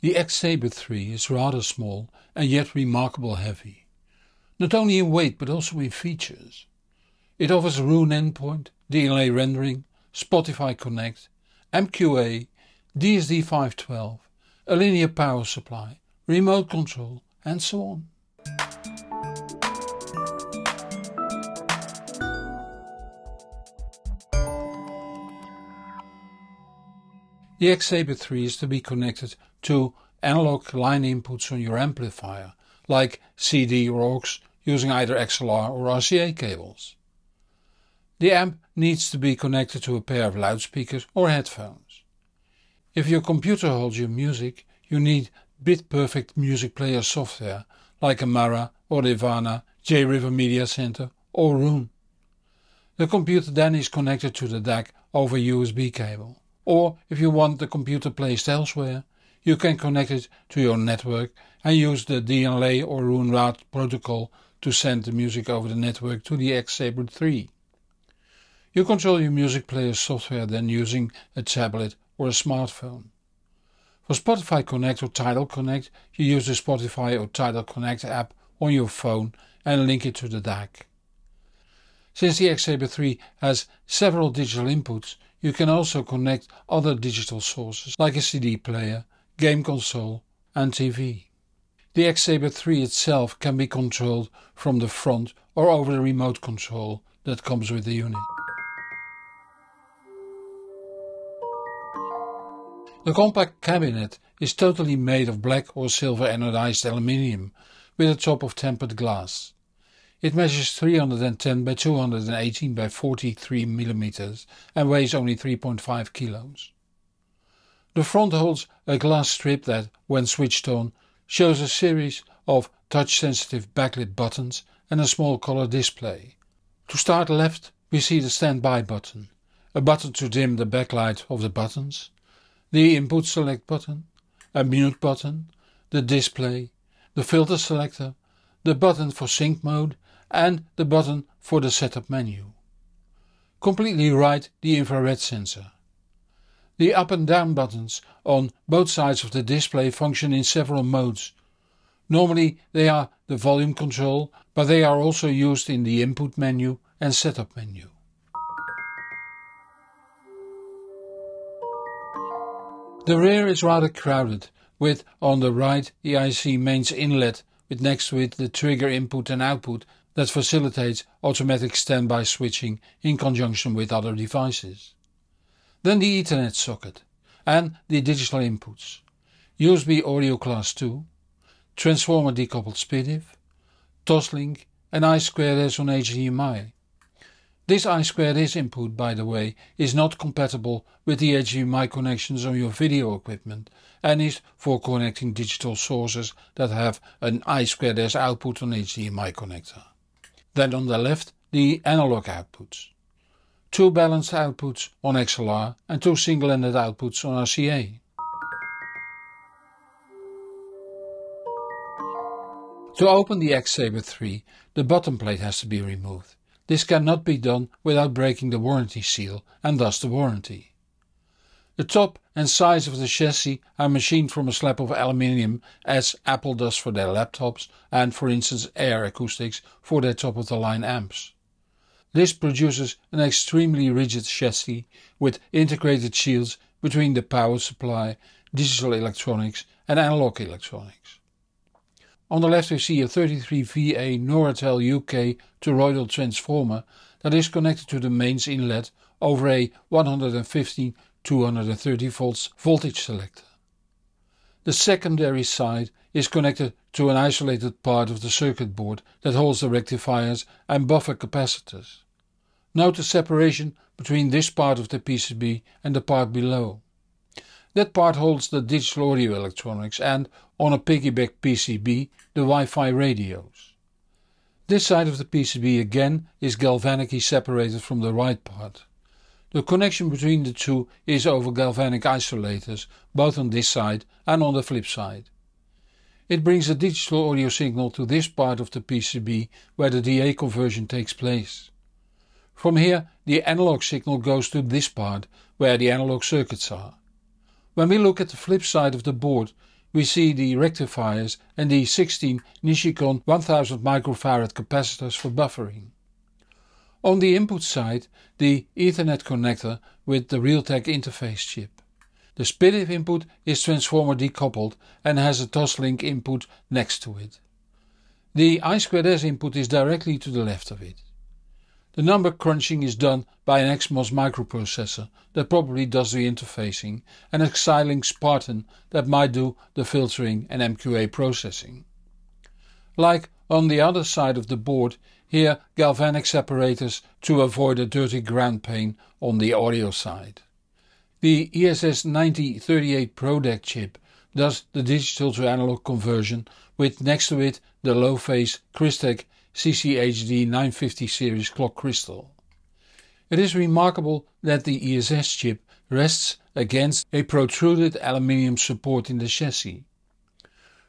The X-Sabre 3 is rather small and yet remarkable heavy. Not only in weight but also in features. It offers Roon endpoint, DLNA rendering, Spotify Connect, MQA, DSD512, a linear power supply, remote control and so on. The X-Sabre 3 is to be connected to analog line inputs on your amplifier, like CD or AUX using either XLR or RCA cables. The amp needs to be connected to a pair of loudspeakers or headphones. If your computer holds your music, you need bit perfect music player software like Amarra, Audirvana, JRiver Media Center or Roon. The computer then is connected to the DAC over USB cable. Or if you want the computer placed elsewhere, you can connect it to your network and use the DLNA or Roon RAAT protocol to send the music over the network to the X-Sabre 3. You control your music player software then using a tablet or a smartphone. For Spotify Connect or Tidal Connect you use the Spotify or Tidal Connect app on your phone and link it to the DAC. Since the X-Sabre 3 has several digital inputs you can also connect other digital sources like a CD player, game console and TV. The X-Sabre 3 itself can be controlled from the front or over the remote control that comes with the unit. The compact cabinet is totally made of black or silver anodized aluminium with a top of tempered glass. It measures 310 by 218 by 43 mm and weighs only 3.5 kilos. The front holds a glass strip that, when switched on, shows a series of touch-sensitive backlit buttons and a small color display. To start left we see the standby button, a button to dim the backlight of the buttons, the input select button, a mute button, the display, the filter selector, the button for sync mode and the button for the setup menu. Completely right the infrared sensor. The up and down buttons on both sides of the display function in several modes. Normally they are the volume control, but they are also used in the input menu and setup menu. The rear is rather crowded, with on the right the IEC mains inlet with next to it the trigger input and output that facilitates automatic standby switching in conjunction with other devices. Then the Ethernet socket and the digital inputs. USB audio class 2, transformer decoupled SPDIF, Toslink and I2S on HDMI. This I2S input, by the way, is not compatible with the HDMI connections on your video equipment and is for connecting digital sources that have an I2S output on HDMI connector. Then on the left the analog outputs. Two balanced outputs on XLR and two single-ended outputs on RCA. To open the X-Sabre 3 the bottom plate has to be removed. This cannot be done without breaking the warranty seal and thus the warranty. The top and sides of the chassis are machined from a slab of aluminium as Apple does for their laptops and for instance Ayre Acoustics for their top of the line amps. This produces an extremely rigid chassis with integrated shields between the power supply, digital electronics and analog electronics. On the left we see a 33VA Noratel UK toroidal transformer that is connected to the mains inlet over a 115 230 volts voltage selector. The secondary side is connected to an isolated part of the circuit board that holds the rectifiers and buffer capacitors. Note the separation between this part of the PCB and the part below. That part holds the digital audio electronics and, on a piggyback PCB, the Wi-Fi radios. This side of the PCB again is galvanically separated from the right part. The connection between the two is over galvanic isolators, both on this side and on the flip side. It brings a digital audio signal to this part of the PCB where the DA conversion takes place. From here the analog signal goes to this part where the analog circuits are. When we look at the flip side of the board we see the rectifiers and the 16 Nichicon 1000 microfarad capacitors for buffering. On the input side the Ethernet connector with the Realtek interface chip. The SPDIF input is transformer decoupled and has a Toslink input next to it. The I2S input is directly to the left of it. The number crunching is done by an XMOS microprocessor that probably does the interfacing and a Xilinx Spartan that might do the filtering and MQA processing. Like on the other side of the board here galvanic separators to avoid a dirty ground plane on the audio side. The ESS 9038 ProDEC chip does the digital to analog conversion with next to it the low phase Crystek CCHD 950 series clock crystal. It is remarkable that the ESS chip rests against a protruded aluminium support in the chassis.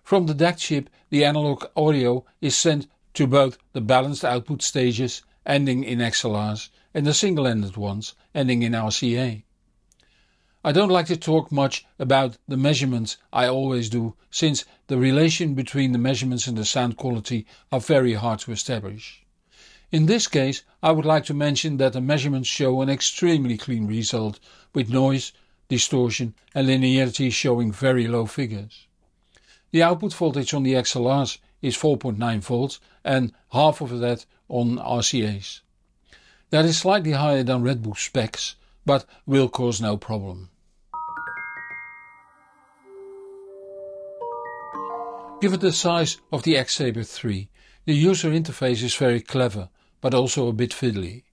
From the DAC chip the analog audio is sent to both the balanced output stages ending in XLRs and the single-ended ones ending in RCA. I don't like to talk much about the measurements I always do since the relation between the measurements and the sound quality are very hard to establish. In this case I would like to mention that the measurements show an extremely clean result with noise, distortion and linearity showing very low figures. The output voltage on the XLRs is 4.9 volts and half of that on RCA's. That is slightly higher than Red Book specs but will cause no problem. Given the size of the X-Sabre 3, the user interface is very clever but also a bit fiddly.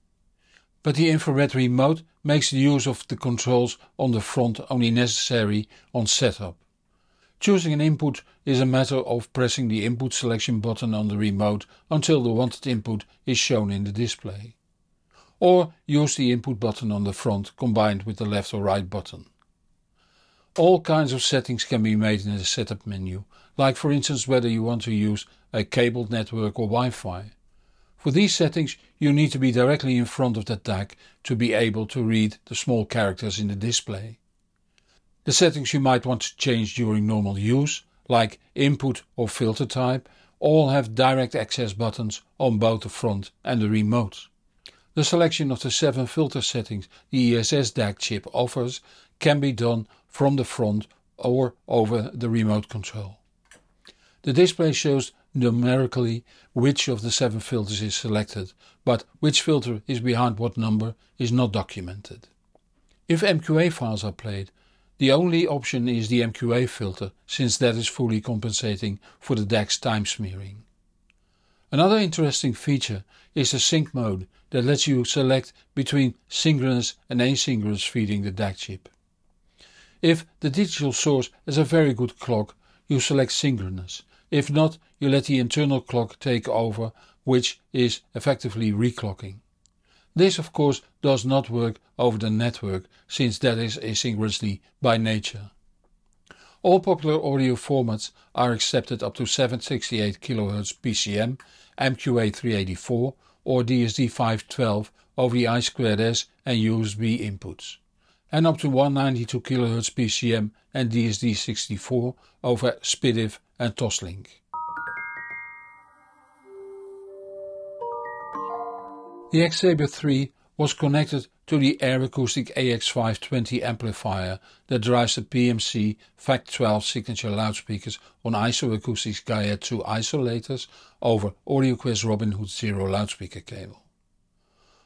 But the infrared remote makes the use of the controls on the front only necessary on setup. Choosing an input is a matter of pressing the input selection button on the remote until the wanted input is shown in the display or use the input button on the front combined with the left or right button. All kinds of settings can be made in the setup menu, like for instance whether you want to use a cabled network or Wi-Fi. For these settings you need to be directly in front of the DAC to be able to read the small characters in the display. The settings you might want to change during normal use, like input or filter type, all have direct access buttons on both the front and the remote. The selection of the 7 filter settings the ESS DAC chip offers can be done from the front or over the remote control. The display shows numerically which of the 7 filters is selected, but which filter is behind what number is not documented. If MQA files are played, the only option is the MQA filter since that is fully compensating for the DAC's time smearing. Another interesting feature is the sync mode that lets you select between synchronous and asynchronous feeding the DAC chip. If the digital source has a very good clock you select synchronous, if not you let the internal clock take over which is effectively reclocking. This of course does not work over the network since that is asynchronously by nature. All popular audio formats are accepted up to 768 kHz PCM, MQA384 or DSD512 over the I2S and USB inputs, and up to 192 kHz PCM and DSD64 over SPDIF and Toslink. The X-Sabre 3 was connected to the Ayre Acoustic AX520 amplifier that drives the PMC FACT12 signature loudspeakers on IsoAcoustics Gaia 2 isolators over AudioQuest Robin Hood Zero loudspeaker cable.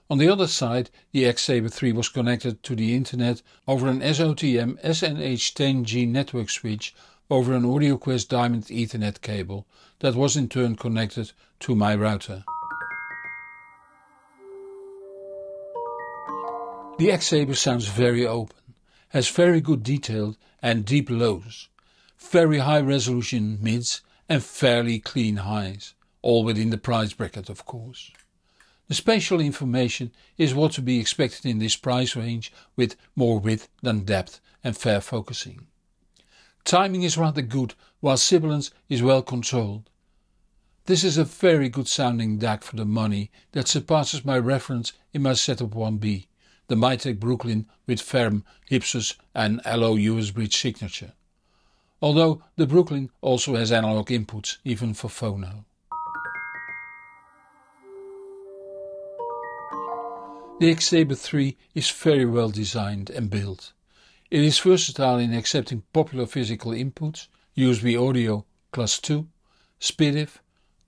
On the other side the X-Sabre 3 was connected to the internet over an SOTM SNH10G network switch over an AudioQuest Diamond Ethernet cable that was in turn connected to my router. The X-Sabre sounds very open, has very good detailed and deep lows, very high resolution mids and fairly clean highs, all within the price bracket of course. The spatial information is what to be expected in this price range with more width than depth and fair focusing. Timing is rather good while sibilance is well controlled. This is a very good sounding DAC for the money that surpasses my reference in my setup 1B the Mytek Brooklyn with Ferrum, Hypsos and Allo USBridge signature. although the Brooklyn also has analog inputs even for phono. The X-Sabre 3 is very well designed and built. It is versatile in accepting popular physical inputs, USB audio class 2, SPDIF,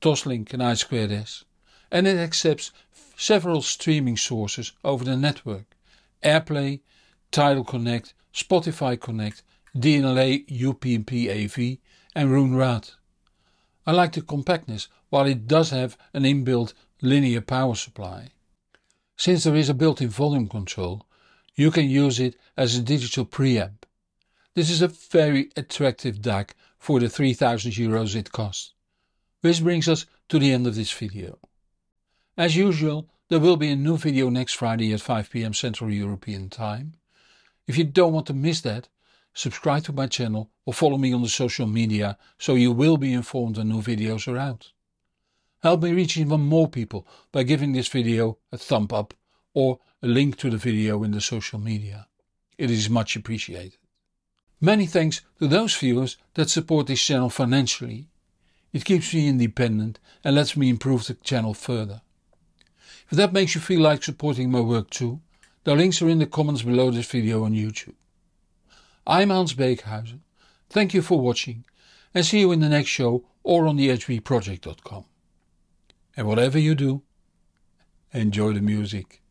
Toslink and I2S, and it accepts several streaming sources over the network, AirPlay, Tidal Connect, Spotify Connect, DLNA UPnP AV and Roon Rad. I like the compactness while it does have an inbuilt linear power supply. Since there is a built-in volume control, you can use it as a digital preamp. This is a very attractive DAC for the 3000 euros it costs. This brings us to the end of this video. As usual, there will be a new video next Friday at 5pm Central European Time. If you don't want to miss that, subscribe to my channel or follow me on the social media so you will be informed when new videos are out. Help me reach even more people by giving this video a thumb up or a link to the video in the social media. It is much appreciated. Many thanks to those viewers that support this channel financially. It keeps me independent and lets me improve the channel further. If that makes you feel like supporting my work too, the links are in the comments below this video on YouTube. I'm Hans Beekhuyzen, thank you for watching and see you in the next show or on the HBproject.com. And whatever you do, enjoy the music.